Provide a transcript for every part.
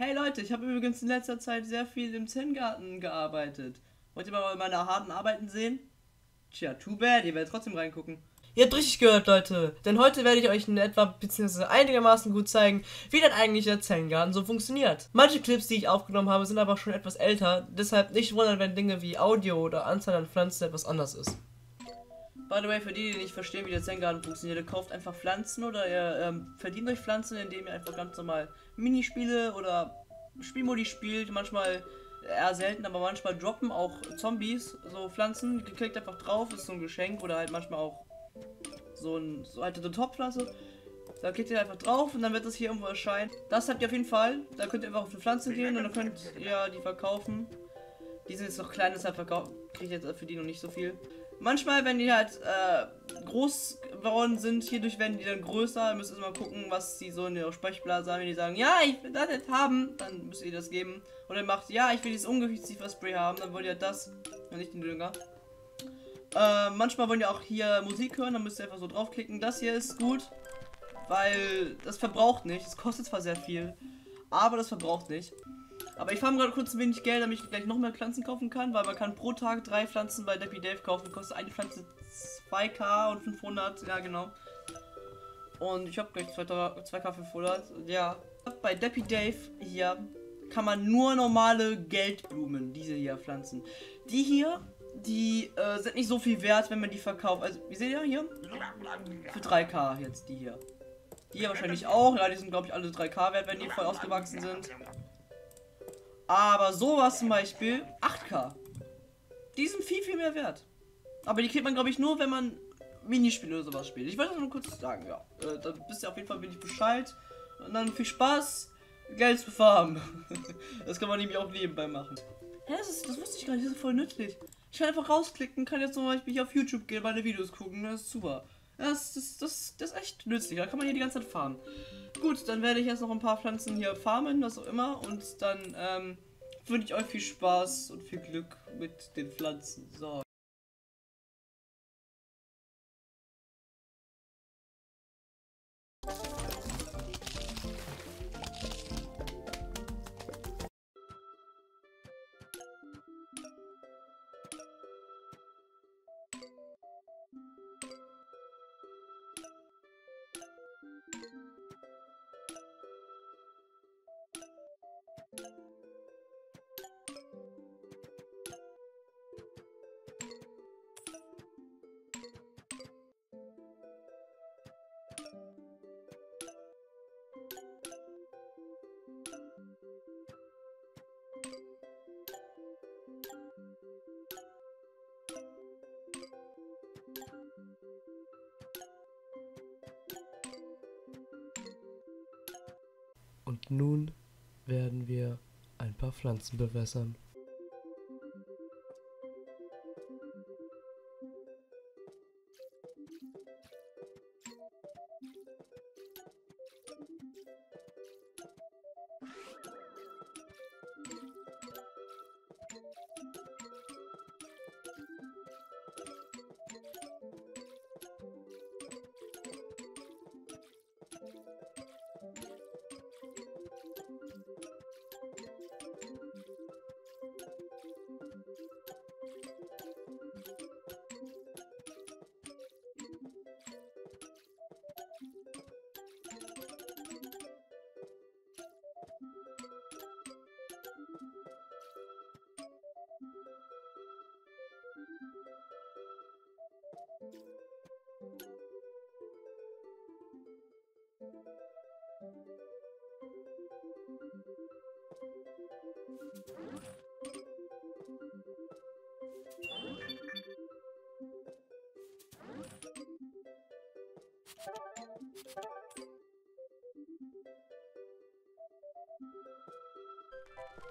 Hey Leute, ich habe übrigens in letzter Zeit sehr viel im Zen-Garten gearbeitet. Wollt ihr mal meine harten Arbeiten sehen? Tja, too bad, ihr werdet trotzdem reingucken. Ihr habt richtig gehört, Leute. Denn heute werde ich euch in etwa bzw. einigermaßen gut zeigen, wie denn eigentlich der Zellengarten so funktioniert. Manche Clips, die ich aufgenommen habe, sind aber schon etwas älter. Deshalb nicht wundern, wenn Dinge wie Audio oder Anzahl an Pflanzen etwas anders ist. By the way, für die, die nicht verstehen, wie der Zen-Garten funktioniert, ihr kauft einfach Pflanzen oder ihr ähm, verdient euch Pflanzen, indem ihr einfach ganz normal Minispiele oder Spielmodi spielt. Manchmal eher selten, aber manchmal droppen auch Zombies so Pflanzen. Ihr klickt einfach drauf, ist so ein Geschenk oder halt manchmal auch so ein so halt eine Top-Pflanze. Da klickt ihr einfach drauf und dann wird das hier irgendwo erscheinen. Das habt ihr auf jeden Fall. Da könnt ihr einfach auf eine Pflanze gehen und dann könnt ihr die verkaufen. Die sind jetzt noch klein, deshalb. Kriegt ihr jetzt für die noch nicht so viel. Manchmal, wenn die halt äh, groß geworden sind, hierdurch werden die dann größer. Ihr müsst immer gucken, was die so in ihrer Sprechblase haben. Wenn die sagen, ja, ich will das jetzt haben, dann müsst ihr das geben. Oder macht, ja, ich will dieses Ungeziefer-Spray haben, dann wollt ihr das und nicht den Dünger. Äh, manchmal wollen ihr auch hier Musik hören, dann müsst ihr einfach so draufklicken. Das hier ist gut, weil das verbraucht nicht. Es kostet zwar sehr viel, aber das verbraucht nicht. Aber ich farm gerade kurz ein wenig Geld, damit ich gleich noch mehr Pflanzen kaufen kann, weil man kann pro Tag drei Pflanzen bei Deppy Dave kaufen. Kostet eine Pflanze 2k und 500, ja genau. Und ich habe gleich 2k 500, ja. Bei Deppy Dave hier kann man nur normale Geldblumen, diese hier pflanzen. Die hier, die äh, sind nicht so viel wert, wenn man die verkauft. Also, wie seht ihr hier? Für 3k jetzt die hier. Die hier wahrscheinlich auch. Ja, die sind glaube ich alle 3k wert, wenn die voll ausgewachsen sind. Aber sowas zum Beispiel, 8K. Die sind viel, viel mehr wert. Aber die kriegt man, glaube ich, nur, wenn man Minispiele oder sowas spielt. Ich wollte nur kurz sagen, ja. Äh, dann wisst ihr auf jeden Fall wenig Bescheid. Und dann viel Spaß, Geld zu farmen. das kann man nämlich auch nebenbei machen. Ja, das, ist, das wusste ich gar nicht, das ist voll nützlich. Ich kann einfach rausklicken, kann jetzt zum Beispiel hier auf YouTube gehen, meine Videos gucken, das ist super. Das, das, das, das ist echt nützlich, da kann man hier die ganze Zeit farmen. Gut, dann werde ich jetzt noch ein paar Pflanzen hier farmen, was auch immer. Und dann ähm, wünsche ich euch viel Spaß und viel Glück mit den Pflanzen. So. Und nun werden wir ein paar Pflanzen bewässern.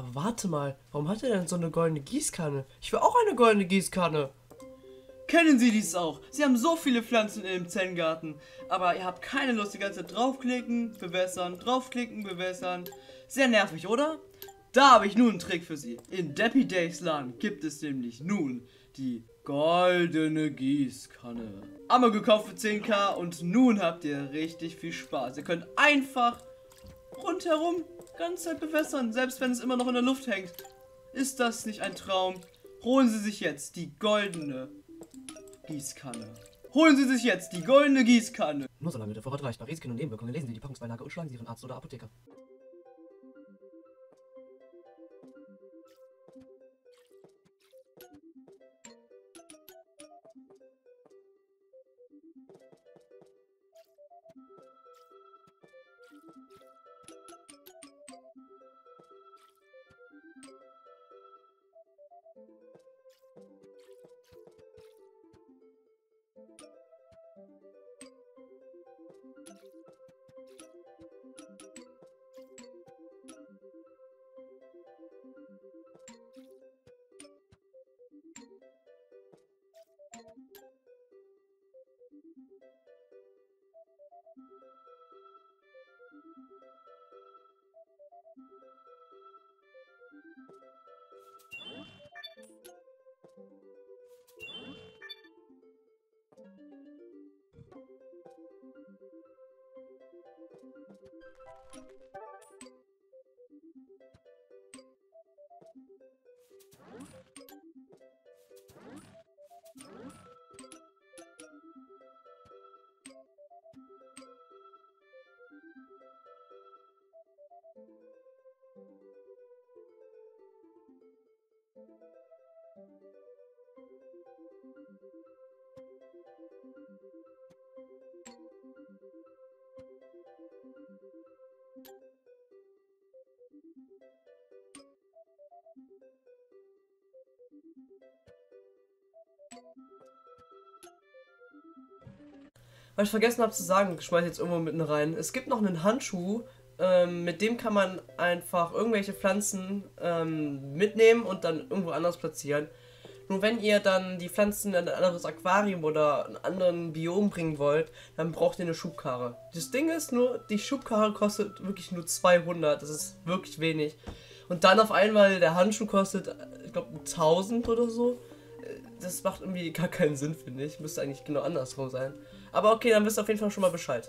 Aber warte mal, warum hat er denn so eine goldene Gießkanne? Ich will auch eine goldene Gießkanne. Kennen Sie dies auch? Sie haben so viele Pflanzen im Zen-Garten, aber ihr habt keine Lust, die ganze Zeit draufklicken, bewässern, draufklicken, bewässern. Sehr nervig, oder? Da habe ich nun einen Trick für Sie. In Deppy Days Laden gibt es nämlich nun die goldene Gießkanne. Einmal gekauft für 10k und nun habt ihr richtig viel Spaß. Ihr könnt einfach rundherum ganze Zeit bewässern, selbst wenn es immer noch in der Luft hängt. Ist das nicht ein Traum? Holen Sie sich jetzt die goldene Gießkanne. Holen Sie sich jetzt die goldene Gießkanne. Nur solange der Vorrat reicht. Bei Risiken und Nebenwirkungen lesen Sie die Packungsbeilage und schlagen Sie Ihren Arzt oder Apotheker. Was ich vergessen habe zu sagen, ich schmeiß jetzt irgendwo mitten rein. Es gibt noch einen Handschuh, ähm, mit dem kann man einfach irgendwelche Pflanzen ähm, mitnehmen und dann irgendwo anders platzieren. Nur wenn ihr dann die Pflanzen in ein anderes Aquarium oder einen anderen Biom bringen wollt, dann braucht ihr eine Schubkarre. Das Ding ist nur, die Schubkarre kostet wirklich nur 200, das ist wirklich wenig. Und dann auf einmal der Handschuh kostet, ich glaube, 1000 oder so. Das macht irgendwie gar keinen Sinn, finde ich. Müsste eigentlich genau andersrum sein. Aber okay, dann wisst ihr auf jeden Fall schon mal Bescheid.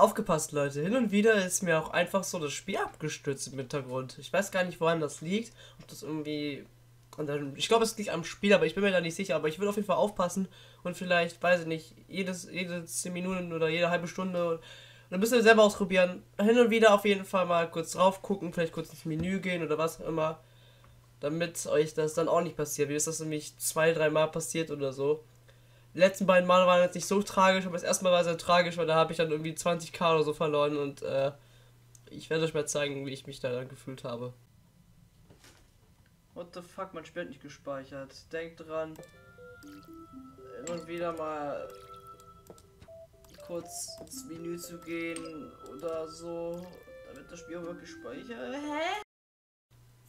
Aufgepasst, Leute. Hin und wieder ist mir auch einfach so das Spiel abgestürzt im Hintergrund. Ich weiß gar nicht, woran das liegt. Ob das irgendwie. Dann, ich glaube, es liegt am Spiel, aber ich bin mir da nicht sicher. Aber ich will auf jeden Fall aufpassen und vielleicht, weiß ich nicht, jedes, jede 10 Minuten oder jede halbe Stunde. Und dann müsst ihr selber ausprobieren. Hin und wieder auf jeden Fall mal kurz drauf gucken, vielleicht kurz ins Menü gehen oder was auch immer. Damit euch das dann auch nicht passiert. Wie ist das nämlich zwei, dreimal passiert oder so letzten beiden Male waren jetzt nicht so tragisch, aber das erste Mal war sehr tragisch, weil da habe ich dann irgendwie 20k oder so verloren und äh, ich werde euch mal zeigen, wie ich mich da dann gefühlt habe. What the fuck, mein Spiel hat nicht gespeichert. Denkt dran, hin und wieder mal kurz ins Menü zu gehen oder so, damit das Spiel auch wirklich speichert. Hä?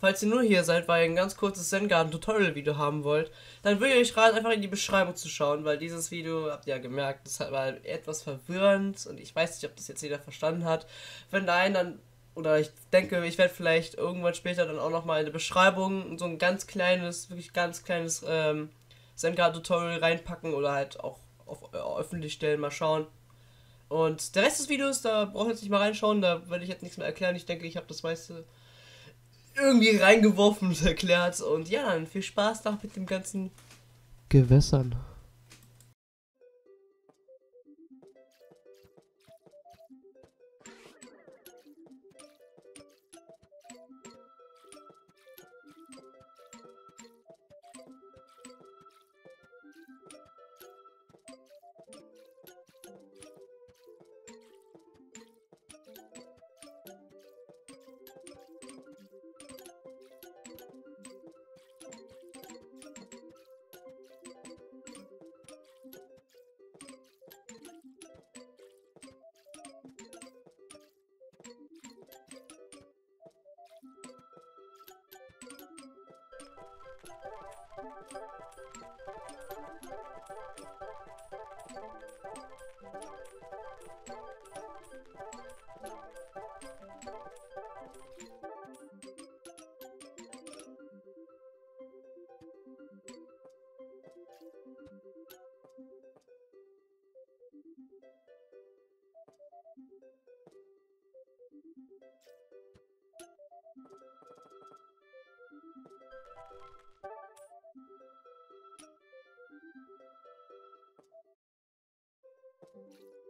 Falls ihr nur hier seid, weil ihr ein ganz kurzes Zengarden Tutorial Video haben wollt, dann würde ich euch raten, einfach in die Beschreibung zu schauen, weil dieses Video, habt ihr ja gemerkt, das war etwas verwirrend und ich weiß nicht, ob das jetzt jeder verstanden hat. Wenn nein, dann, oder ich denke, ich werde vielleicht irgendwann später dann auch nochmal in der Beschreibung so ein ganz kleines, wirklich ganz kleines ähm, Zengarden Tutorial reinpacken oder halt auch auf, äh, öffentlich stellen, mal schauen. Und der Rest des Videos, da braucht ihr jetzt nicht mal reinschauen, da werde ich jetzt nichts mehr erklären. Ich denke, ich habe das meiste irgendwie reingeworfen und erklärt. Und ja, dann viel Spaß noch mit dem ganzen Gewässern. Bye.